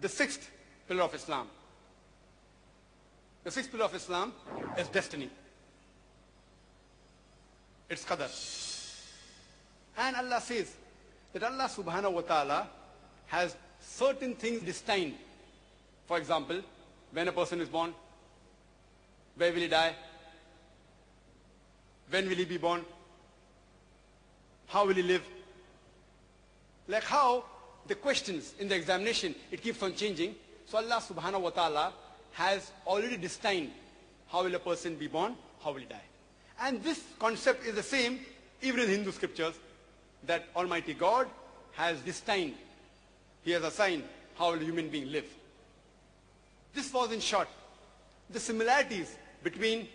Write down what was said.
the sixth pillar of Islam. The sixth pillar of Islam is destiny. It's qadar. And Allah says that Allah subhanahu wa ta'ala has certain things destined. For example, when a person is born, where will he die? When will he be born? How will he live? Like how the questions in the examination, it keeps on changing. So Allah subhanahu wa ta'ala has already destined how will a person be born, how will he die. And this concept is the same even in Hindu scriptures that Almighty God has destined, He has assigned how will a human being live. This was in short the similarities between